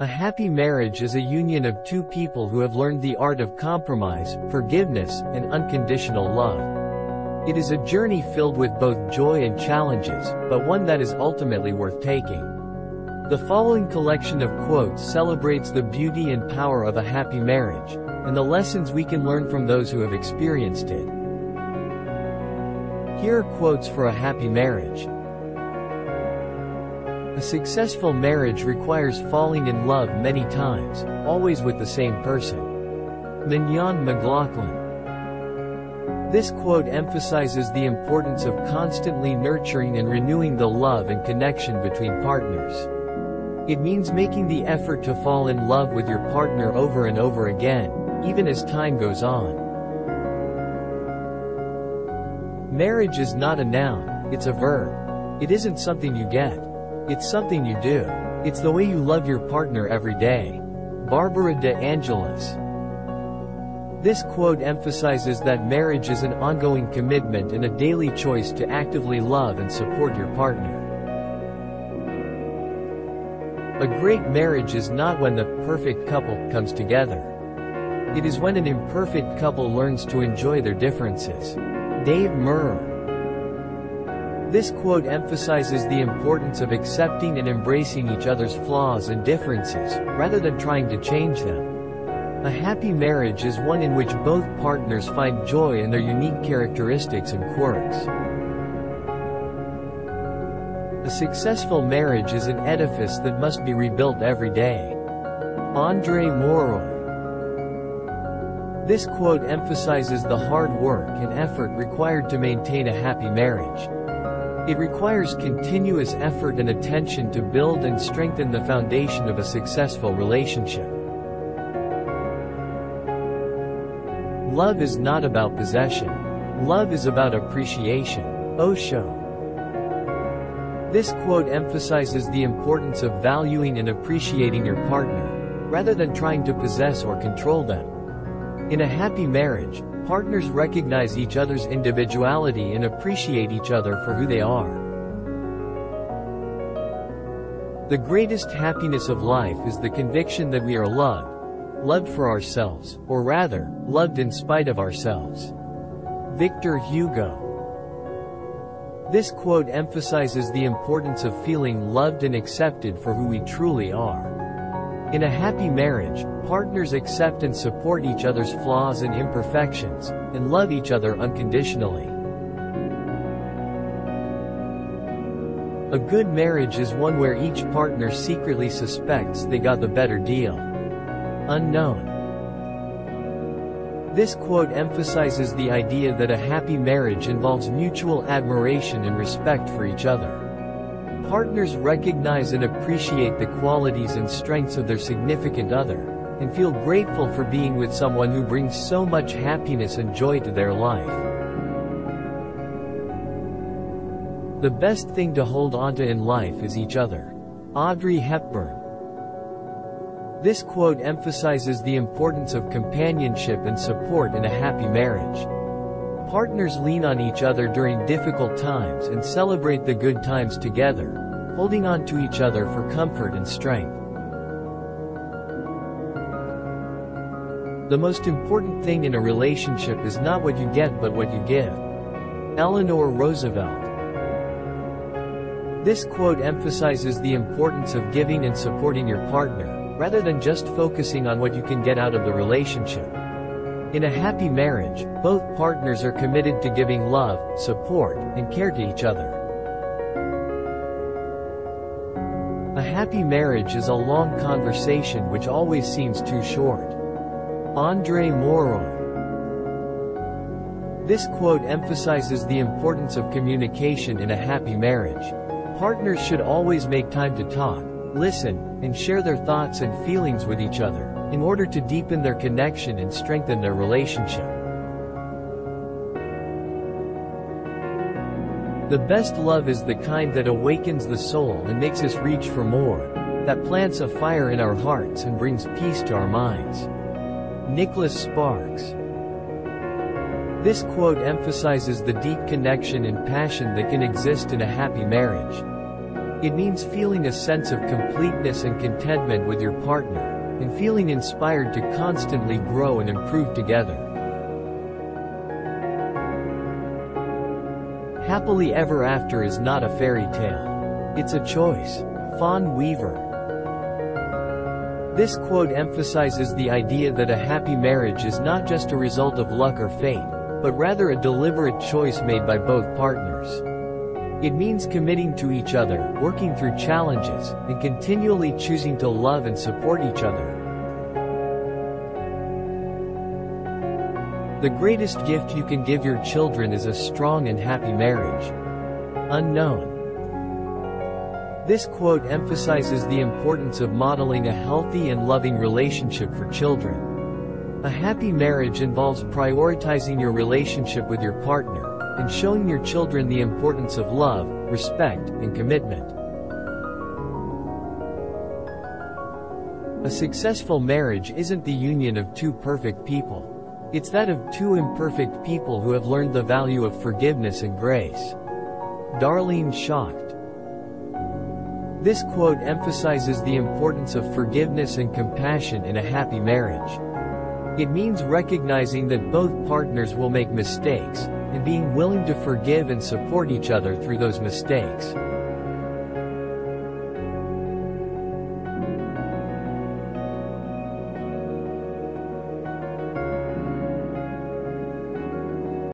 A happy marriage is a union of two people who have learned the art of compromise, forgiveness, and unconditional love. It is a journey filled with both joy and challenges, but one that is ultimately worth taking. The following collection of quotes celebrates the beauty and power of a happy marriage, and the lessons we can learn from those who have experienced it. Here are quotes for a happy marriage. A successful marriage requires falling in love many times, always with the same person. Mignon McLaughlin. This quote emphasizes the importance of constantly nurturing and renewing the love and connection between partners. It means making the effort to fall in love with your partner over and over again, even as time goes on. Marriage is not a noun, it's a verb. It isn't something you get. It's something you do. It's the way you love your partner every day. Barbara de Angelis. This quote emphasizes that marriage is an ongoing commitment and a daily choice to actively love and support your partner. A great marriage is not when the perfect couple comes together. It is when an imperfect couple learns to enjoy their differences. Dave Meurer. This quote emphasizes the importance of accepting and embracing each other's flaws and differences, rather than trying to change them. A happy marriage is one in which both partners find joy in their unique characteristics and quirks. A successful marriage is an edifice that must be rebuilt every day. Andre Maurois This quote emphasizes the hard work and effort required to maintain a happy marriage. It requires continuous effort and attention to build and strengthen the foundation of a successful relationship. Love is not about possession. Love is about appreciation. Osho. This quote emphasizes the importance of valuing and appreciating your partner, rather than trying to possess or control them. In a happy marriage, Partners recognize each other's individuality and appreciate each other for who they are. The greatest happiness of life is the conviction that we are loved. Loved for ourselves, or rather, loved in spite of ourselves. Victor Hugo This quote emphasizes the importance of feeling loved and accepted for who we truly are. In a happy marriage, partners accept and support each other's flaws and imperfections, and love each other unconditionally. A good marriage is one where each partner secretly suspects they got the better deal. Unknown. This quote emphasizes the idea that a happy marriage involves mutual admiration and respect for each other. Partners recognize and appreciate the qualities and strengths of their significant other, and feel grateful for being with someone who brings so much happiness and joy to their life. The best thing to hold onto in life is each other. Audrey Hepburn. This quote emphasizes the importance of companionship and support in a happy marriage. Partners lean on each other during difficult times and celebrate the good times together, holding on to each other for comfort and strength. The most important thing in a relationship is not what you get but what you give. Eleanor Roosevelt. This quote emphasizes the importance of giving and supporting your partner, rather than just focusing on what you can get out of the relationship. In a happy marriage, both partners are committed to giving love, support, and care to each other. A happy marriage is a long conversation which always seems too short. Andre Maurois This quote emphasizes the importance of communication in a happy marriage. Partners should always make time to talk, listen, and share their thoughts and feelings with each other in order to deepen their connection and strengthen their relationship. The best love is the kind that awakens the soul and makes us reach for more, that plants a fire in our hearts and brings peace to our minds. Nicholas Sparks This quote emphasizes the deep connection and passion that can exist in a happy marriage. It means feeling a sense of completeness and contentment with your partner, and feeling inspired to constantly grow and improve together. Happily ever after is not a fairy tale. It's a choice. Fawn Weaver. This quote emphasizes the idea that a happy marriage is not just a result of luck or fate, but rather a deliberate choice made by both partners. It means committing to each other, working through challenges, and continually choosing to love and support each other. The greatest gift you can give your children is a strong and happy marriage. Unknown. This quote emphasizes the importance of modeling a healthy and loving relationship for children. A happy marriage involves prioritizing your relationship with your partner, and showing your children the importance of love, respect, and commitment. A successful marriage isn't the union of two perfect people. It's that of two imperfect people who have learned the value of forgiveness and grace. Darlene Schacht. This quote emphasizes the importance of forgiveness and compassion in a happy marriage. It means recognizing that both partners will make mistakes, and being willing to forgive and support each other through those mistakes.